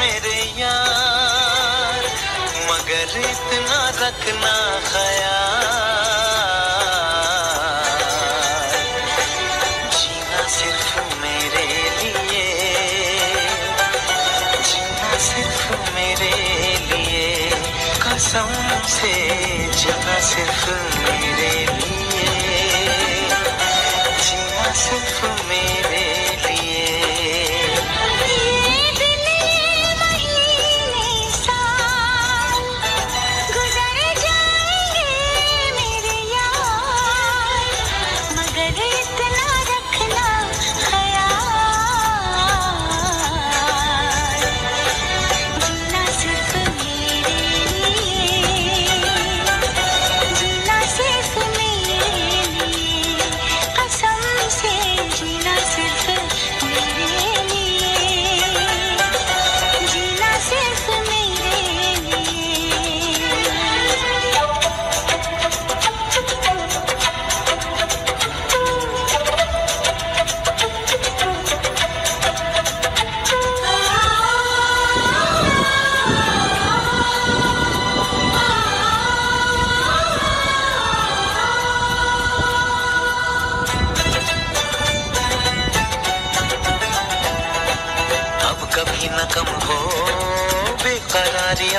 मेरे यार, मगर इतना रखना खया जीना सिर्फ़ मेरे लिए, जीना सिर्फ़ मेरे लिए। कसम से जीना सिर्फ़ मेरे लिए, जीना सिर्फ़ मेरे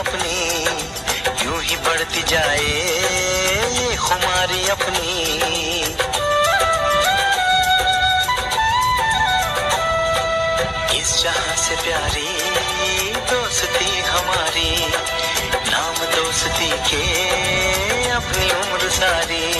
अपनी, यूँ ही बढ़ती जाए ये खुमारी अपनी। इस जहाँ से प्यारी दोस्ती हमारी, नाम दोस्ती के अपनी उम्र सारी।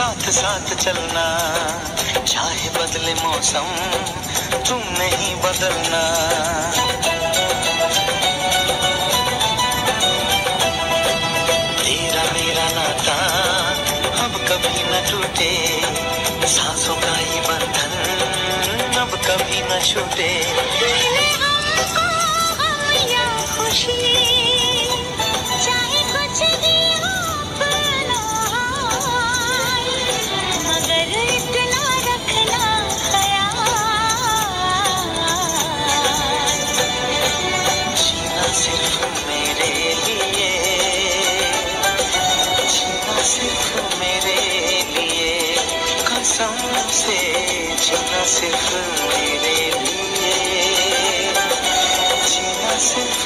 साथ साथ चलना, चाहे बदले मौसम, तुम नहीं बदलना। तेरा मेरा नाता अब कभी न टूटे, सांसों का ये बंधन अब कभी न छूटे। जीना सिर्फ़ मेरे लिए जीना सिर्फ़